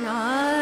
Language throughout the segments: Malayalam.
la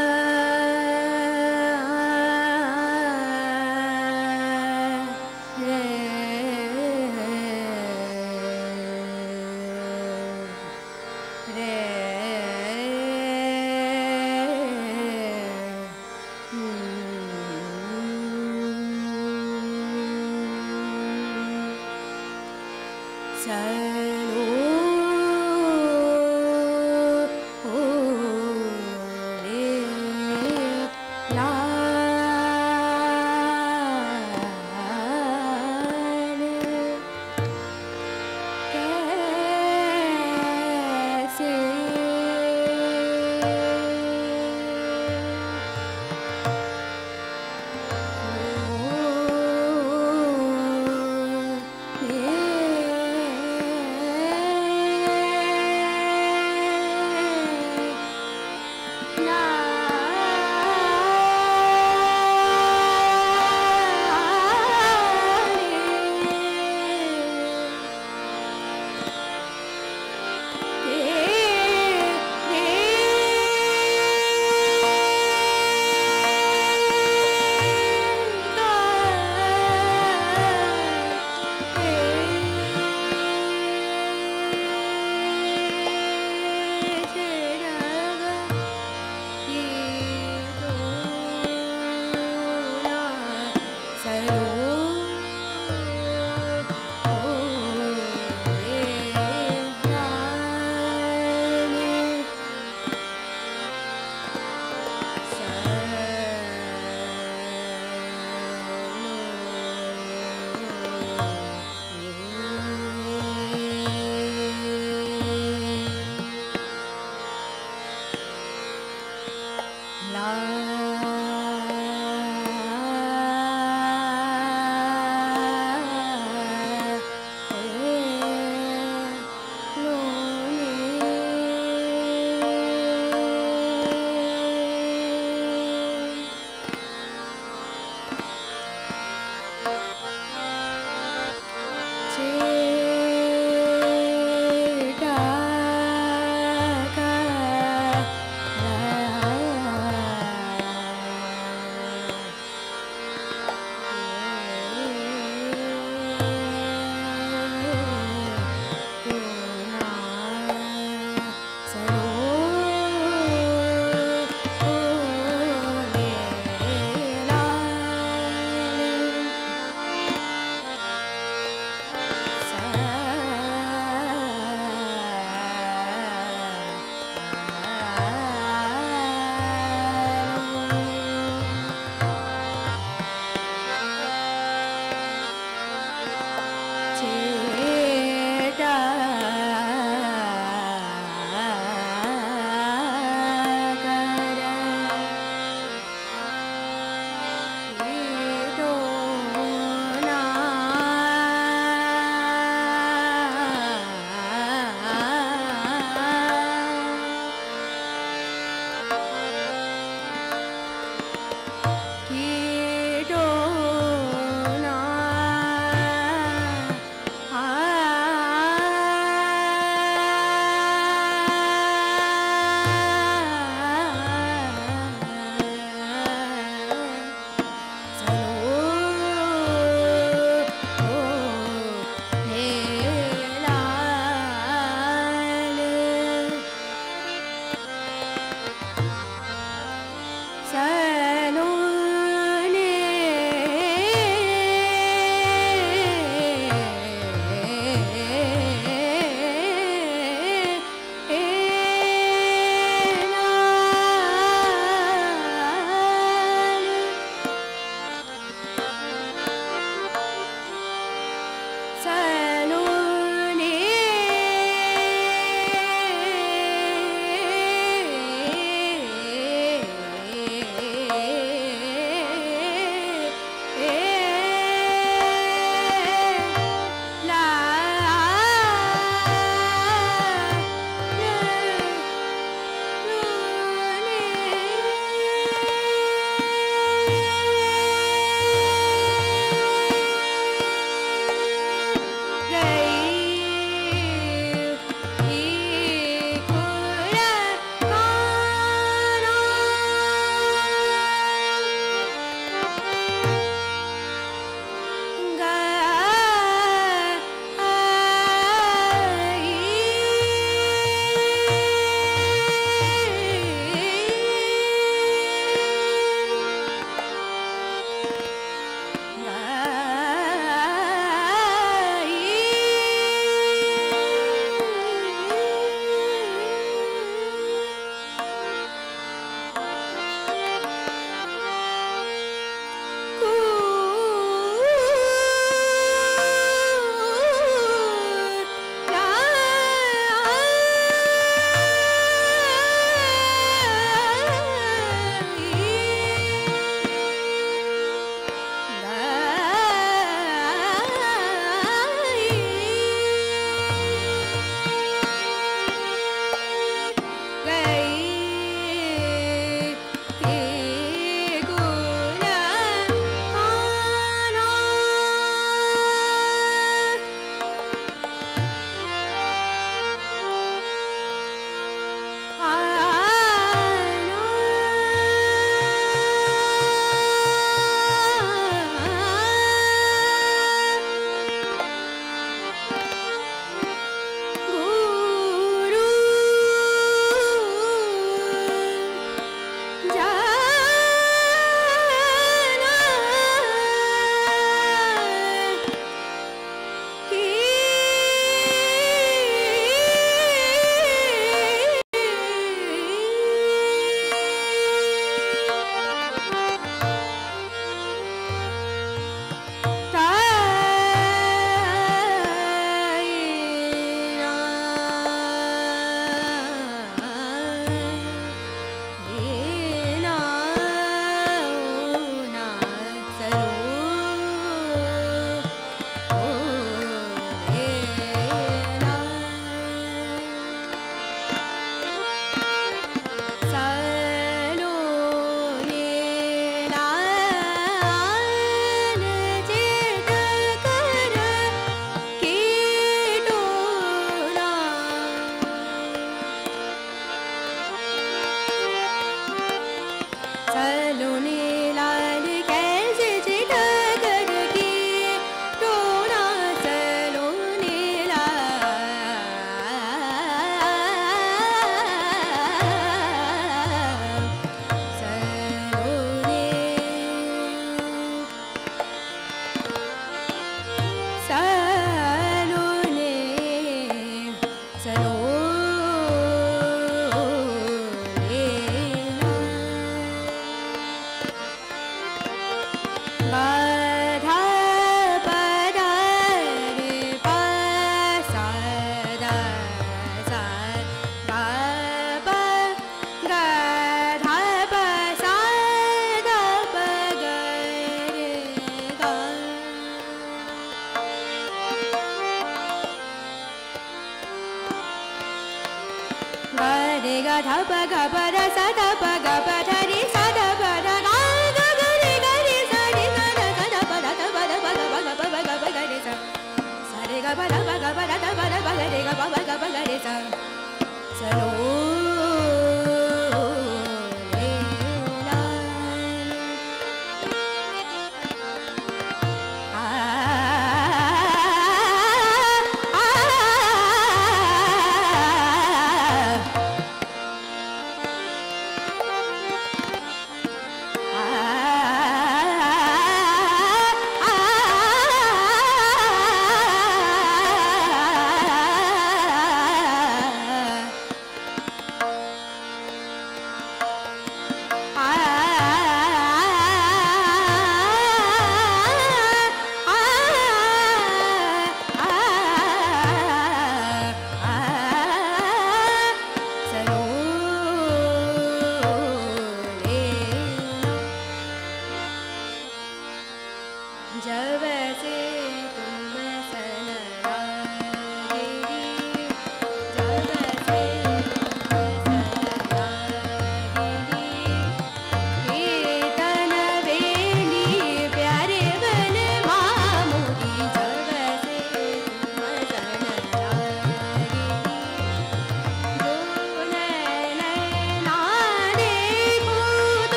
जब जवसे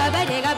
cabellera.